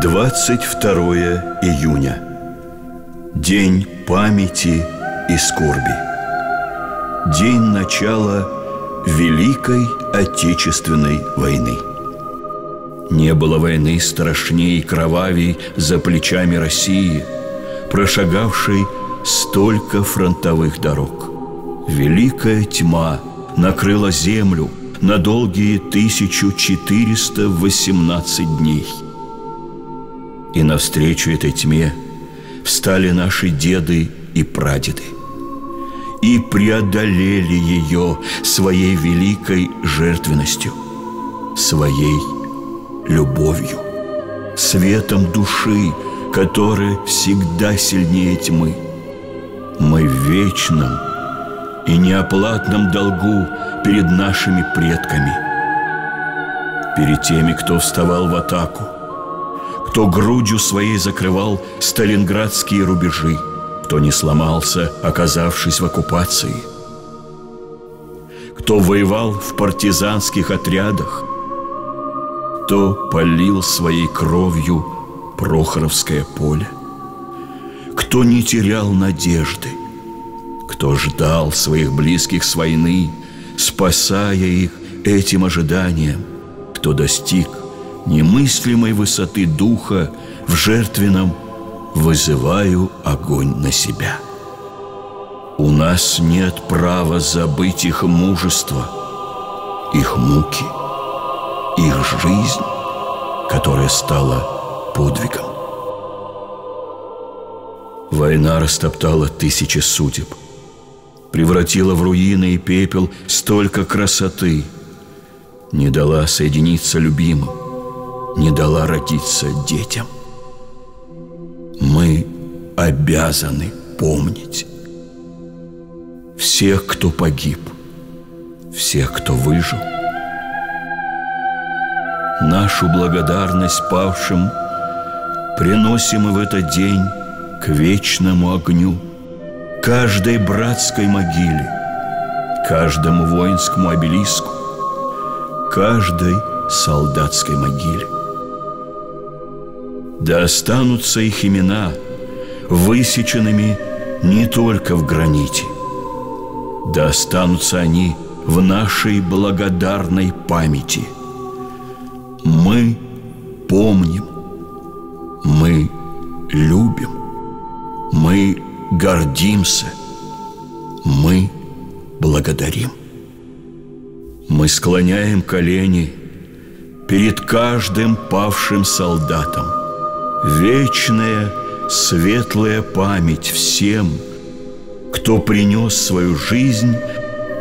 22 июня. День памяти и скорби. День начала Великой Отечественной войны. Не было войны страшнее и кровавей за плечами России, прошагавшей столько фронтовых дорог. Великая тьма накрыла землю на долгие 1418 дней – и навстречу этой тьме встали наши деды и прадеды и преодолели ее своей великой жертвенностью, своей любовью, светом души, который всегда сильнее тьмы. Мы в вечном и неоплатном долгу перед нашими предками, перед теми, кто вставал в атаку – кто грудью своей закрывал сталинградские рубежи, кто не сломался, оказавшись в оккупации, кто воевал в партизанских отрядах, кто полил своей кровью Прохоровское поле, кто не терял надежды, кто ждал своих близких с войны, спасая их этим ожиданием, кто достиг немыслимой высоты духа в жертвенном вызываю огонь на себя. У нас нет права забыть их мужество, их муки, их жизнь, которая стала подвигом. Война растоптала тысячи судеб, превратила в руины и пепел столько красоты, не дала соединиться любимым, не дала родиться детям. Мы обязаны помнить всех, кто погиб, всех, кто выжил. Нашу благодарность павшим приносим мы в этот день к вечному огню, каждой братской могиле, каждому воинскому обелиску, каждой солдатской могиле. Да останутся их имена высеченными не только в граните. Да останутся они в нашей благодарной памяти. Мы помним, мы любим, мы гордимся, мы благодарим. Мы склоняем колени перед каждым павшим солдатом – Вечная светлая память всем, Кто принес свою жизнь,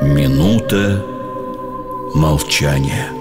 минута молчания.